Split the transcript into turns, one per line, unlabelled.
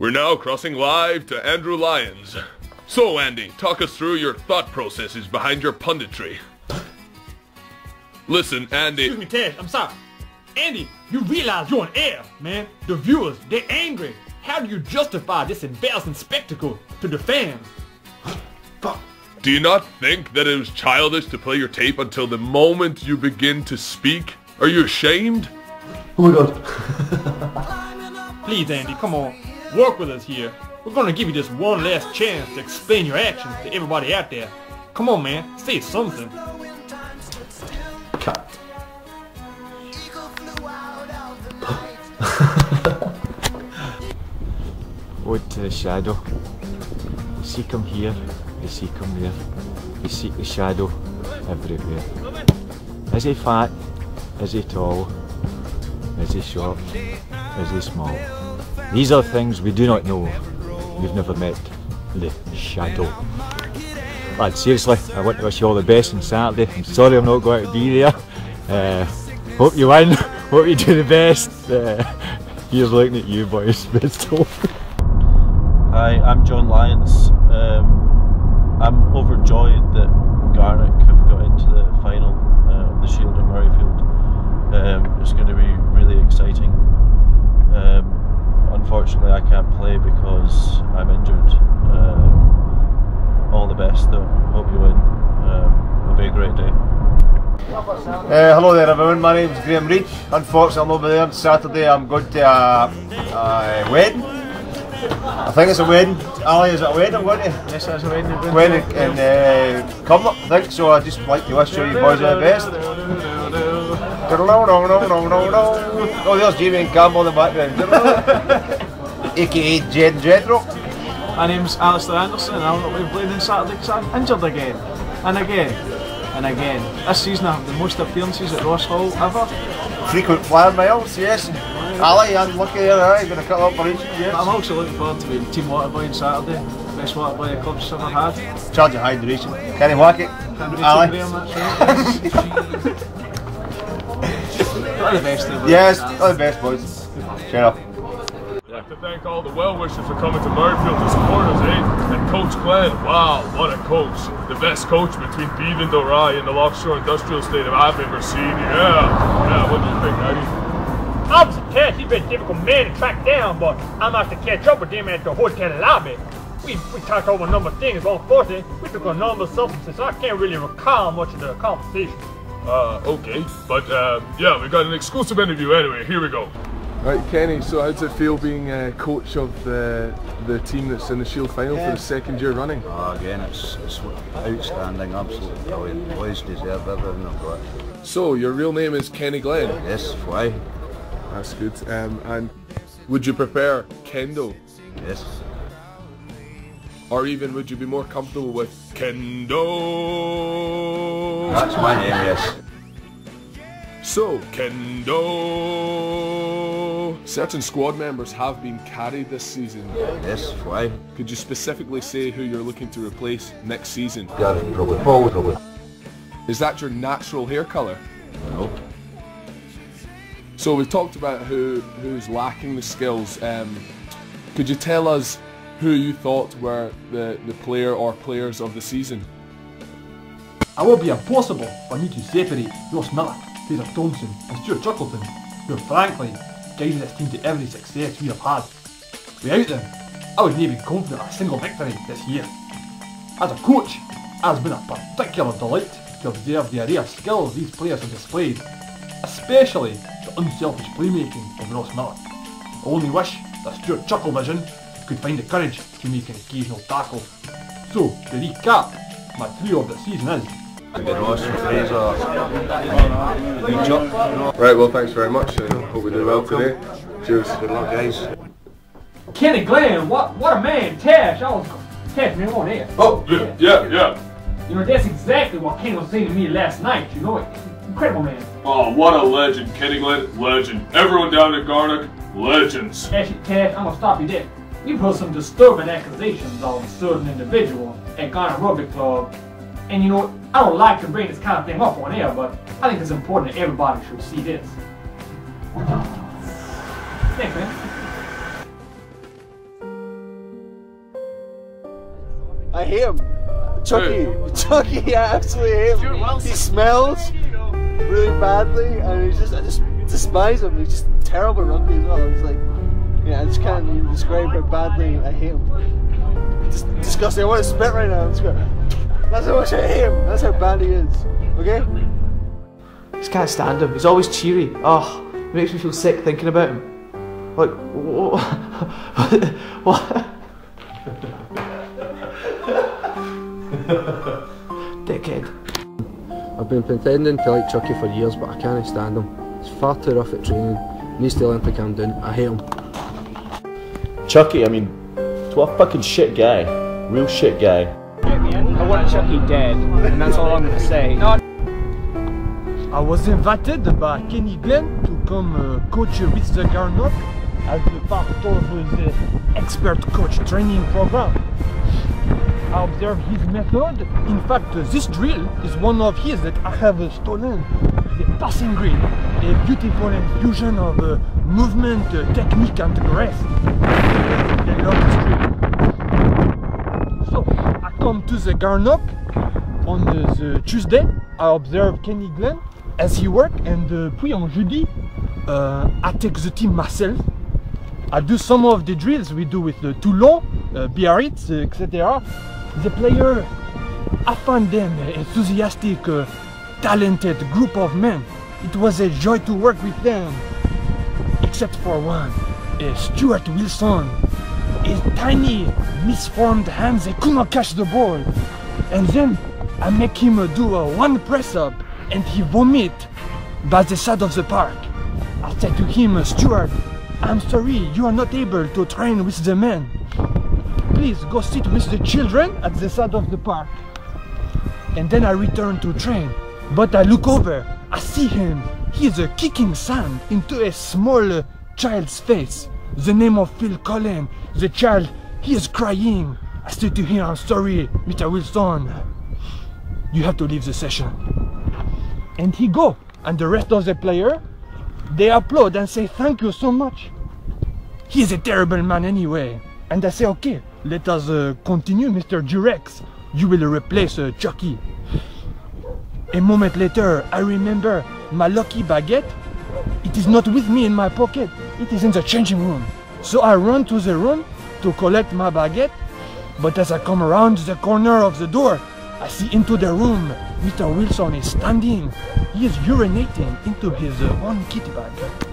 We're now crossing live to Andrew Lyons. So, Andy, talk us through your thought processes behind your punditry. Listen, Andy.
Excuse me, Tash, I'm sorry. Andy, you realize you're on air, man. The viewers, they're angry. How do you justify this embarrassing spectacle to the fans?
Do you not think that it was childish to play your tape until the moment you begin to speak? Are you ashamed?
Oh my god.
Please, Andy, come on. Work with us here. We're gonna give you this one last chance to explain your actions to everybody out there. Come on, man. Say something.
Cut.
Ode to the shadow. Seek him here, you seek him there. You seek the shadow everywhere. Is he fat? Is he tall? Is he short? Is he small? These are things we do not know. We've never met the shadow. Lad, seriously, I want to wish you all the best on Saturday. I'm sorry I'm not going to be there. Uh, hope you win. hope you do the best. Uh, here's looking at you boys.
Hi, I'm John Lyons. Um, I'm overjoyed that Garnock have got into the final uh, of the Shield at Murrayfield. Um, it's going to be really exciting. Um, unfortunately, I can't play because I'm injured. Uh, all the best though. Hope you win. Um, it'll be a great day.
Uh, hello there everyone, my name's Graham Reach. Unfortunately I'm over there on Saturday, I'm going to a, a wedding. I think it's a wedding. Ali, is it a wedding I'm going to?
Yes, it's a wedding.
Wedding in uh, Cumnock, I think, so I'd just like to wish you boys all the best. Oh, there's Jamie and Campbell in the background. AKA Jed Jedrock.
My name's Alistair Anderson and I'll not be playing on Saturday because I'm injured again. And again. And again. This season I have the most appearances at Ross Hall ever.
Frequent flyer miles, yes. Ali, I'm lucky there, aye, going to cut up for each, yes.
I'm also looking forward to being Team Waterboy on Saturday. Best Waterboy the club's ever had.
Charge of hydration. Can you whack it?
Can't
Ali.
Graham, that's the best, boys.
Yes, all the best, boys. Shut up.
I'd like to thank all the well wishers for coming to Murrayfield to support us, eh? And Coach Glenn, wow, what a coach. The best coach between Beith and Dalry in the Lochshore Industrial Stadium I've ever seen. Yeah, yeah, what do you think, Eddie?
Obviously, Tash, he's been a difficult man to track down, but I'm out to catch up with him at the hotel lobby. We, we talked over a number of things, but unfortunately, we took a number of substances, so I can't really recall much of the conversation.
Uh, okay, but uh, yeah, we got an exclusive interview anyway. Here we go. Right, Kenny. So, how does it feel being uh, coach of the the team that's in the Shield final for the second year running?
Oh, again, it's, it's outstanding, absolutely brilliant. Boys deserve everything they've got.
So, your real name is Kenny Glenn.
Yes, why?
That's good. Um, and would you prefer Kendo,
Yes.
or even would you be more comfortable with Kendo?
That's my name, yes.
So, Kendo. Certain squad members have been carried this season.
Yes, why?
Could you specifically say who you're looking to replace next season?
Gavin, probably. Paul, probably.
Is that your natural hair colour?
No.
So we've talked about who who's lacking the skills. Um, could you tell us who you thought were the, the player or players of the season?
It will be impossible for me to separate Ross Miller, Fraser Thompson and Stuart Chuckleton, who frankly guided this team to every success we have had. Without them, I would never be confident of a single victory this year. As a coach, it has been a particular delight to observe the array of skills these players have displayed, especially the unselfish playmaking of Ross Miller. I only wish that Stuart Chucklevision could find the courage to make an occasional tackle. So, to recap, my trio of the season is
Ross, Fraser, and Chuck.
Uh, right, well thanks very much and hope we do well today. Cheers.
Good luck, guys.
Kenny Glenn, what what a man, Tash. I was Tash, man, on air.
Oh, yeah, yeah, yeah.
You know, that's exactly what Kenny was saying to me last night. You know, it. incredible man.
Oh, what a legend, Kenny Glenn, legend. Everyone down at Garnock, legends.
Actually, Tash, I'm gonna stop you there. You put some disturbing accusations on a certain individual at Garnock Rugby Club, and you know, I don't like to bring this kind of thing up on air, but I think it's important that everybody should see this. Thanks, man.
I hate him. Chucky. Dude. Chucky, I absolutely hate him. He smells really badly and he just I just despise him. He's just terrible rugby as well. He's like describe how badly I hate him. It's disgusting. I want to spit right now. That's how much I hate him. That's how bad he is. Okay?
Just can't stand him. He's always cheery. Oh, it makes me feel sick thinking about him. Like, what? what? Dickhead.
I've been pretending to like Chucky for years, but I can't stand him. He's far too rough at training. Needs to learn to calm down. I hate him.
Chucky, I mean, what a fucking shit guy. Real shit guy.
I want Chucky dead, and that's all I'm gonna say.
I was invited by Kenny Glenn to come uh, coach with the Garnock as a part of the expert coach training program. I observed his method. In fact, uh, this drill is one of his that I have uh, stolen. The passing drill, a beautiful infusion of uh, movement, uh, technique and grace. I love this drill. So, I come to the Garnock on the, the Tuesday. I observe Kenny Glenn as he work and uh, puis on jeudi, uh, I take the team myself. I do some of the drills we do with the Toulon, uh, Biarritz, uh, etc. The player, I find them enthusiastic, uh, talented group of men. It was a joy to work with them, except for one, uh, Stuart Wilson. His tiny, misformed hands, they could not catch the ball. And then I make him do a one press up and he vomit by the side of the park. I said to him, Stuart, I'm sorry, you are not able to train with the men. Please go sit with the children at the side of the park. And then I return to train. But I look over, I see him. He is kicking sand into a small child's face. The name of Phil Cullen. The child, he is crying. I say to him, I'm sorry, Mr. Wilson. You have to leave the session and he go and the rest of the player they applaud and say thank you so much he is a terrible man anyway and I say okay let us uh, continue Mr. Durex you will replace uh, Chucky a moment later I remember my lucky baguette it is not with me in my pocket it is in the changing room so I run to the room to collect my baguette but as I come around the corner of the door I see into the room Mr. Wilson is standing. He is urinating into his uh, own kitty bag.